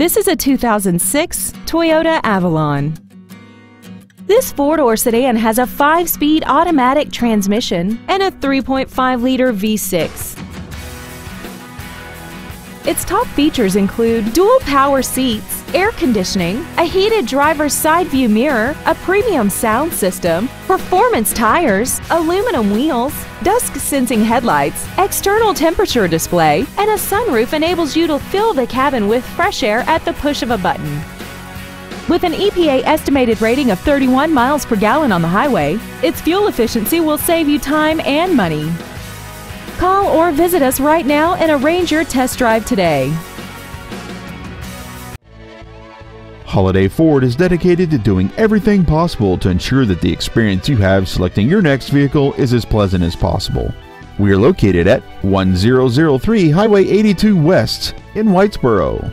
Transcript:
This is a 2006 Toyota Avalon. This four-door sedan has a 5-speed automatic transmission and a 3.5-liter V6. Its top features include dual power seats, air conditioning, a heated driver's side view mirror, a premium sound system, performance tires, aluminum wheels, dusk sensing headlights, external temperature display, and a sunroof enables you to fill the cabin with fresh air at the push of a button. With an EPA estimated rating of 31 miles per gallon on the highway, its fuel efficiency will save you time and money. Call or visit us right now and arrange your test drive today. Holiday Ford is dedicated to doing everything possible to ensure that the experience you have selecting your next vehicle is as pleasant as possible. We are located at 1003 Highway 82 West in Whitesboro.